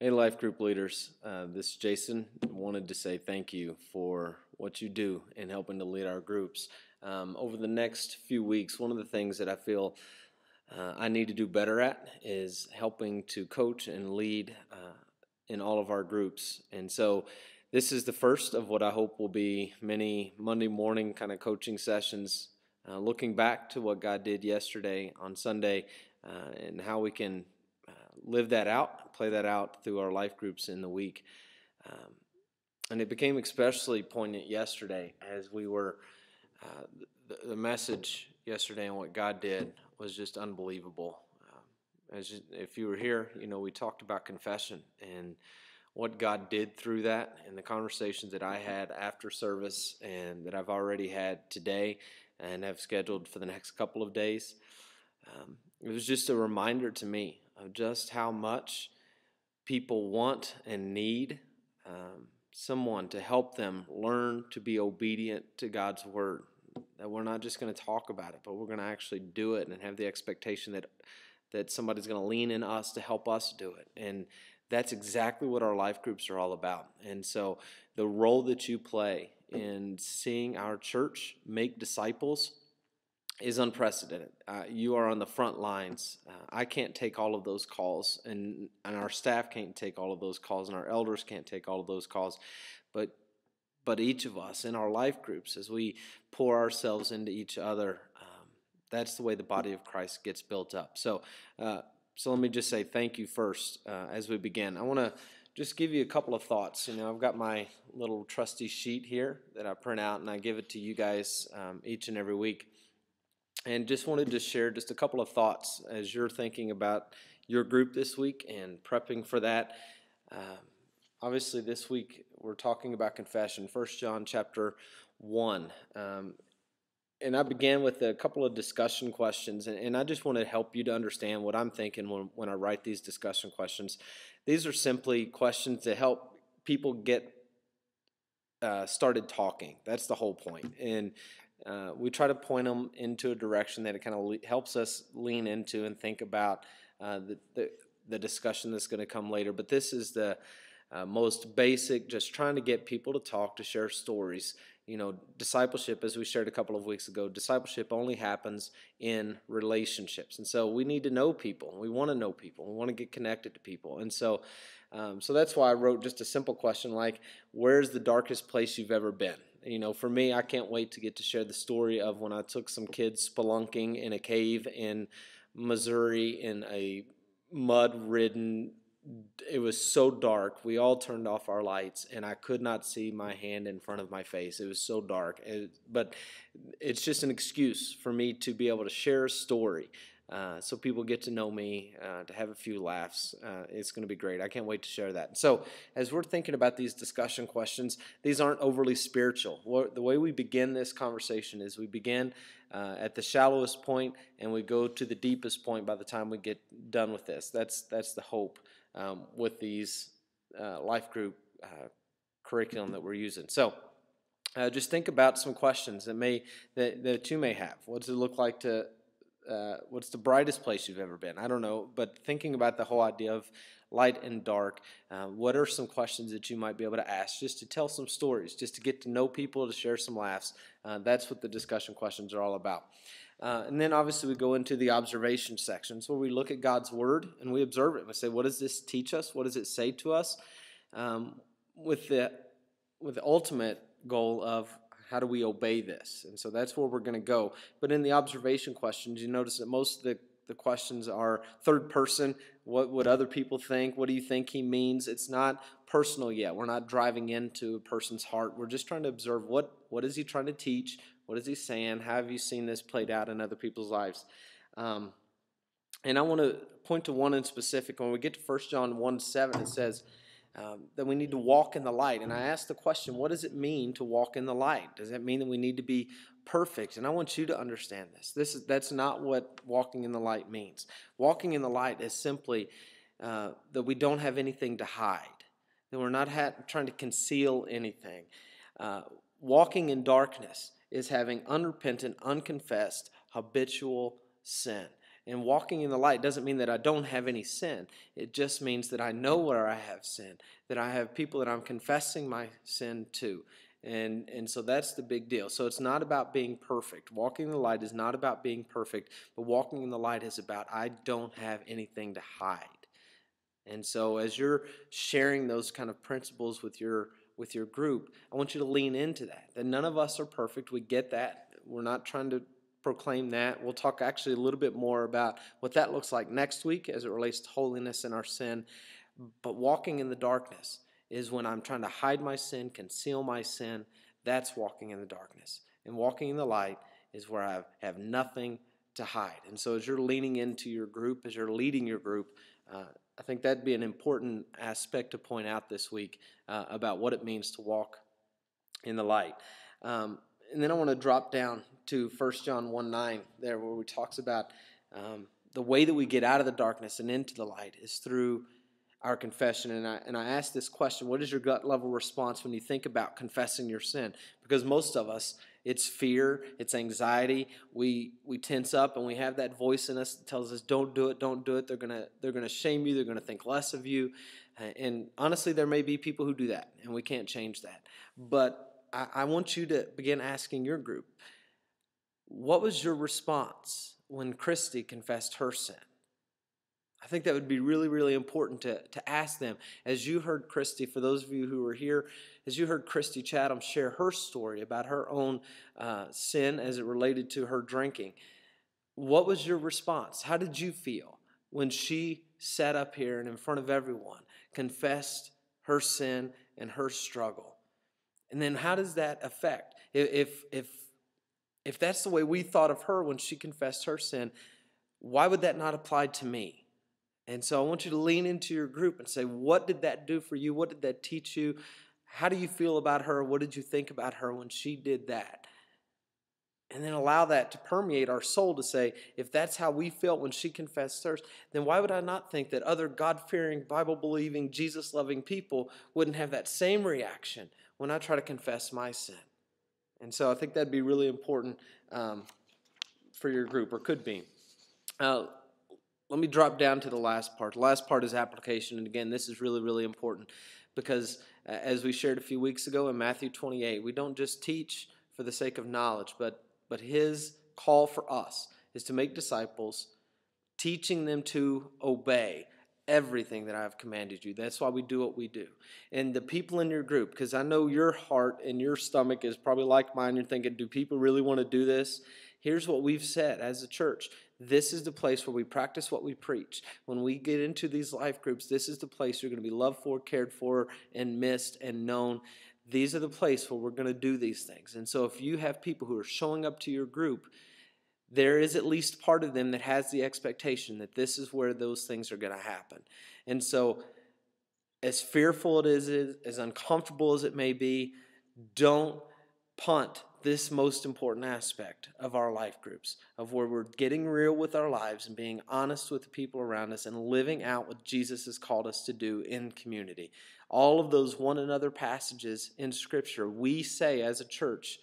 Hey, life group leaders. Uh, this is Jason. Wanted to say thank you for what you do in helping to lead our groups. Um, over the next few weeks, one of the things that I feel uh, I need to do better at is helping to coach and lead uh, in all of our groups. And so, this is the first of what I hope will be many Monday morning kind of coaching sessions, uh, looking back to what God did yesterday on Sunday uh, and how we can live that out, play that out through our life groups in the week. Um, and it became especially poignant yesterday as we were, uh, the, the, message yesterday on what God did was just unbelievable. Um, as you, if you were here, you know, we talked about confession and what God did through that and the conversations that I had after service and that I've already had today and have scheduled for the next couple of days. Um, it was just a reminder to me of just how much people want and need um, someone to help them learn to be obedient to God's word. That we're not just going to talk about it, but we're going to actually do it and have the expectation that that somebody's going to lean in us to help us do it. And that's exactly what our life groups are all about. And so the role that you play in seeing our church make disciples is unprecedented. Uh, you are on the front lines. Uh, I can't take all of those calls, and, and our staff can't take all of those calls, and our elders can't take all of those calls. But but each of us in our life groups, as we pour ourselves into each other, um, that's the way the body of Christ gets built up. So, uh, so let me just say thank you first uh, as we begin. I want to just give you a couple of thoughts. You know, I've got my little trusty sheet here that I print out, and I give it to you guys um, each and every week and just wanted to share just a couple of thoughts as you're thinking about your group this week and prepping for that. Uh, obviously, this week we're talking about confession, First John chapter 1. Um, and I began with a couple of discussion questions, and, and I just want to help you to understand what I'm thinking when, when I write these discussion questions. These are simply questions to help people get uh, started talking. That's the whole point. And uh, we try to point them into a direction that it kind of le- helps us lean into and think about uh, the, the, the, discussion that's going to come later. But this is the uh, most basic, just trying to get people to talk, to share stories. You know, discipleship, as we shared a couple of weeks ago, discipleship only happens in relationships. And so we need to know people. We want to know people. We want to get connected to people. And so, um, so that's why I wrote just a simple question like, Where's the darkest place you've ever been? You know, for me, I can't wait to get to share the story of when I took some kids spelunking in a cave in Missouri in a mud ridden it was so dark. We all turned off our lights, and I could not see my hand in front of my face. It was so dark. It, but it's just an excuse for me to be able to share a story uh, so people get to know me, uh, to have a few laughs. Uh, it's going to be great. I can't wait to share that. So, as we're thinking about these discussion questions, these aren't overly spiritual. the way we begin this conversation is we begin uh, at the shallowest point and we go to the deepest point by the time we get done with this. That's that's the hope um, with these uh, life group curriculum that we're using. So. Uh, just think about some questions that may that, that you may have. What does it look like to uh, what's the brightest place you've ever been? I don't know, but thinking about the whole idea of light and dark, uh, what are some questions that you might be able to ask just to tell some stories, just to get to know people, to share some laughs? Uh, that's what the discussion questions are all about. Uh, and then obviously we go into the observation sections where we look at God's word and we observe it. We say, what does this teach us? What does it say to us? Um, with the with the ultimate goal of how do we obey this? And so that's where we're going to go. But in the observation questions, you notice that most of the, the questions are third person. What would other people think? What do you think he means? It's not personal yet. We're not driving into a person's heart. We're just trying to observe what, what is he trying to teach? What is he saying? How have you seen this played out in other people's lives? Um, and I want to point to one in specific. When we get to 1 John 1 7, it says, um, that we need to walk in the light. And I asked the question, what does it mean to walk in the light? Does that mean that we need to be perfect? And I want you to understand this. This is that's not what walking in the light means. Walking in the light is simply uh, that we don't have anything to hide. That we're not ha- trying to conceal anything. Uh, walking in darkness is having unrepentant, unconfessed, habitual sin. And walking in the light doesn't mean that I don't have any sin. It just means that I know where I have sin, that I have people that I'm confessing my sin to. And, and so that's the big deal. So it's not about being perfect. Walking in the light is not about being perfect, but walking in the light is about I don't have anything to hide. And so as you're sharing those kind of principles with your with your group, I want you to lean into that. That none of us are perfect. We get that. We're not trying to proclaim that. We'll talk actually a little bit more about what that looks like next week as it relates to holiness and our sin. But walking in the darkness is when I'm trying to hide my sin, conceal my sin. That's walking in the darkness. And walking in the light is where I have nothing to hide. And so as you're leaning into your group, as you're leading your group, uh, I think that'd be an important aspect to point out this week uh, about what it means to walk in the light. Um, and then I want to drop down to 1 John 1 9 there, where we talks about um, the way that we get out of the darkness and into the light is through our confession. And I, and I asked this question what is your gut level response when you think about confessing your sin? Because most of us, it's fear, it's anxiety. We, we tense up and we have that voice in us that tells us, don't do it, don't do it. They're going to they're gonna shame you, they're going to think less of you. And honestly, there may be people who do that, and we can't change that. But I, I want you to begin asking your group what was your response when Christy confessed her sin? I think that would be really, really important to, to ask them. As you heard Christy, for those of you who were here, as you heard Christy Chatham share her story about her own uh, sin as it related to her drinking, what was your response? How did you feel when she sat up here and in front of everyone confessed her sin and her struggle? And then how does that affect? If, if, if that's the way we thought of her when she confessed her sin, why would that not apply to me? And so I want you to lean into your group and say, what did that do for you? What did that teach you? How do you feel about her? What did you think about her when she did that? And then allow that to permeate our soul to say, if that's how we felt when she confessed hers, then why would I not think that other God fearing, Bible believing, Jesus loving people wouldn't have that same reaction when I try to confess my sin? And so I think that'd be really important um, for your group, or could be. Uh, let me drop down to the last part. The last part is application. And again, this is really, really important because uh, as we shared a few weeks ago in Matthew 28, we don't just teach for the sake of knowledge, but, but his call for us is to make disciples, teaching them to obey everything that I have commanded you. That's why we do what we do. And the people in your group, because I know your heart and your stomach is probably like mine, you're thinking, do people really want to do this? Here's what we've said as a church this is the place where we practice what we preach. When we get into these life groups, this is the place you're going to be loved for, cared for, and missed and known. These are the place where we're going to do these things. And so if you have people who are showing up to your group, there is at least part of them that has the expectation that this is where those things are going to happen. And so, as fearful it is, as uncomfortable as it may be, don't punt this most important aspect of our life groups, of where we're getting real with our lives and being honest with the people around us and living out what Jesus has called us to do in community. All of those one another passages in Scripture, we say as a church,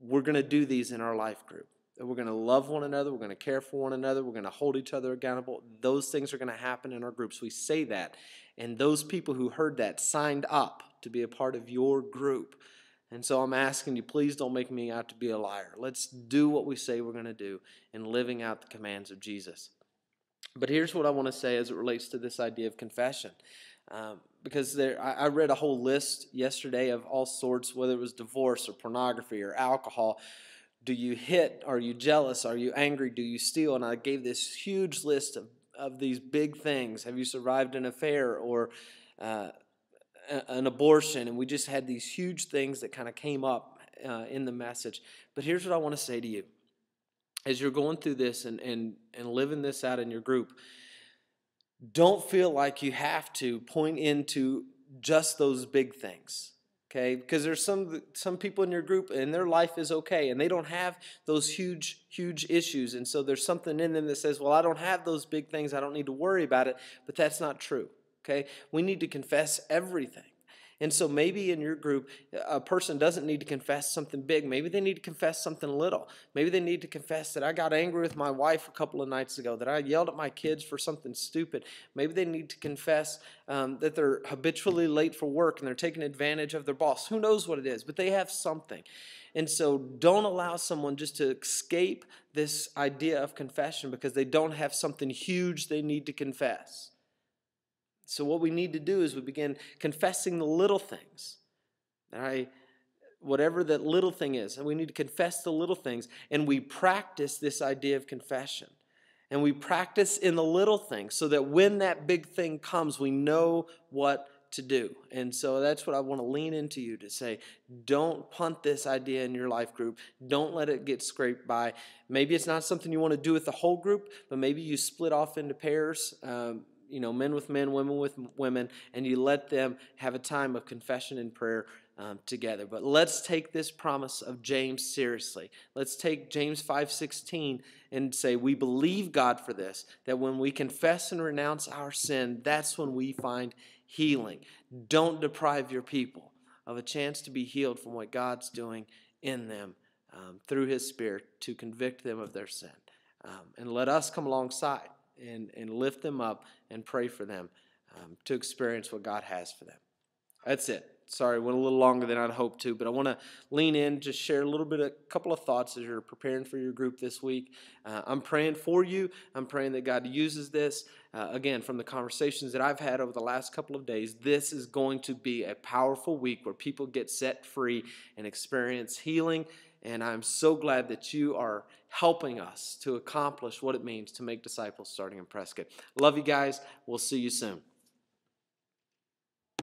we're going to do these in our life group. We're going to love one another, we're going to care for one another, we're going to hold each other accountable. Those things are going to happen in our groups. We say that. And those people who heard that signed up to be a part of your group. And so I'm asking you, please don't make me out to be a liar. Let's do what we say we're going to do in living out the commands of Jesus. But here's what I want to say as it relates to this idea of confession. Um, because there, I, I read a whole list yesterday of all sorts, whether it was divorce or pornography or alcohol. Do you hit? Are you jealous? Are you angry? Do you steal? And I gave this huge list of, of these big things. Have you survived an affair or uh, an abortion, and we just had these huge things that kind of came up uh, in the message. But here's what I want to say to you as you're going through this and, and, and living this out in your group, don't feel like you have to point into just those big things. Okay, because there's some some people in your group and their life is okay and they don't have those huge huge issues and so there's something in them that says, "Well, I don't have those big things. I don't need to worry about it." But that's not true. Okay? We need to confess everything. And so maybe in your group, a person doesn't need to confess something big. Maybe they need to confess something little. Maybe they need to confess that I got angry with my wife a couple of nights ago, that I yelled at my kids for something stupid. Maybe they need to confess um, that they're habitually late for work and they're taking advantage of their boss. Who knows what it is, but they have something. And so don't allow someone just to escape this idea of confession because they don't have something huge they need to confess. So, what we need to do is we begin confessing the little things. Right? Whatever that little thing is. And we need to confess the little things. And we practice this idea of confession. And we practice in the little things so that when that big thing comes, we know what to do. And so that's what I want to lean into you to say don't punt this idea in your life group. Don't let it get scraped by. Maybe it's not something you want to do with the whole group, but maybe you split off into pairs. Um, you know, men with men, women with women, and you let them have a time of confession and prayer um, together. But let's take this promise of James seriously. Let's take James 5:16 and say we believe God for this that when we confess and renounce our sin, that's when we find healing. Don't deprive your people of a chance to be healed from what God's doing in them um, through His Spirit to convict them of their sin. Um, and let us come alongside and, and lift them up and pray for them um, to experience what God has for them. That's it. Sorry, went a little longer than I'd hoped to, but I want to lean in, just share a little bit, a couple of thoughts as you're preparing for your group this week. Uh, I'm praying for you. I'm praying that God uses this. Uh, again, from the conversations that I've had over the last couple of days, this is going to be a powerful week where people get set free and experience healing and I'm so glad that you are helping us to accomplish what it means to make disciples starting in Prescott. Love you guys. We'll see you soon.